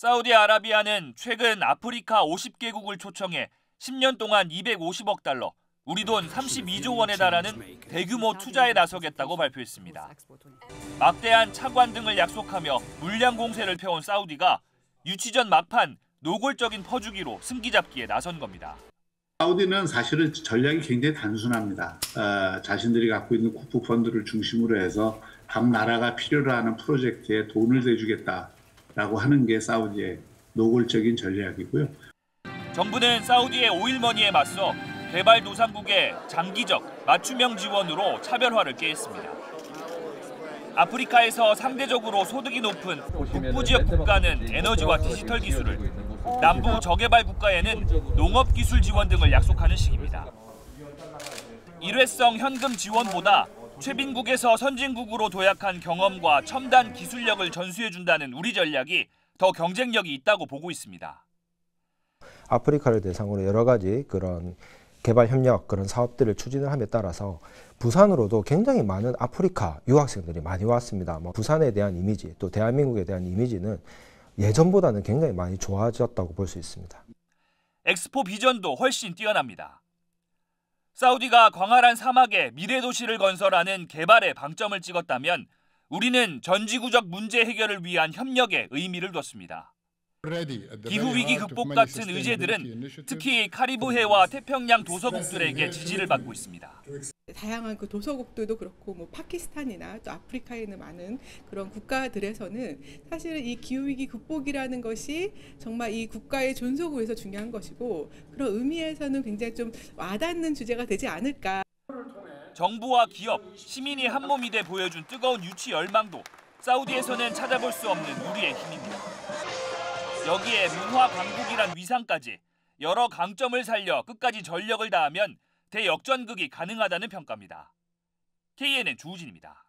사우디아라비아는 최근 아프리카 50개국을 초청해 10년 동안 250억 달러, 우리 돈 32조 원에 달하는 대규모 투자에 나서겠다고 발표했습니다. 막대한 차관 등을 약속하며 물량 공세를 펴온 사우디가 유치전 막판 노골적인 퍼주기로 승기잡기에 나선 겁니다. 사우디는 사실은 전략이 굉장히 단순합니다. 어, 자신들이 갖고 있는 국부 펀드를 중심으로 해서 각 나라가 필요로 하는 프로젝트에 돈을 대주겠다 라고 하는 게 사우디의 노골적인 전략이고요. 정부는 사우디의 오일머니에 맞서 개발도상국의 장기적 맞춤형 지원으로 차별화를 꾀했습니다. 아프리카에서 상대적으로 소득이 높은 북부 지역 국가는 에너지와 디지털 기술을, 남부 저개발 국가에는 농업 기술 지원 등을 약속하는 식입니다. 일회성 현금 지원보다 최빈국에서 선진국으로 도약한 경험과 첨단 기술력을 전수해준다는 우리 전략이 더 경쟁력이 있다고 보고 있습니다. 아프리카를 대상으로 여러 가지 그런 개발 협력 그런 사업들을 추진을 함에 따라서 부산으로도 굉장히 많은 아프리카 유학생들이 많이 왔습니다. 뭐 부산에 대한 이미지 또 대한민국에 대한 이미지는 예전보다는 굉장히 많이 좋아졌다고 볼 수 있습니다. 엑스포 비전도 훨씬 뛰어납니다. 사우디가 광활한 사막에 미래 도시를 건설하는 개발에 방점을 찍었다면 우리는 전지구적 문제 해결을 위한 협력에 의미를 뒀습니다. 기후 위기 극복 같은 의제들은 특히 카리브해와 태평양 도서국들에게 지지를 받고 있습니다. 다양한 그 도서국들도 그렇고 뭐 파키스탄이나 또 아프리카에 있는 많은 그런 국가들에서는 사실은 이 기후 위기 극복이라는 것이 정말 이 국가의 존속을 위해서 중요한 것이고 그런 의미에서는 굉장히 좀 와닿는 주제가 되지 않을까. 정부와 기업, 시민이 한 몸이 돼 보여준 뜨거운 유치 열망도 사우디에서는 찾아볼 수 없는 우리의 힘입니다. 여기에 문화 강국이란 위상까지 여러 강점을 살려 끝까지 전력을 다하면 대역전극이 가능하다는 평가입니다. KNN 주우진입니다.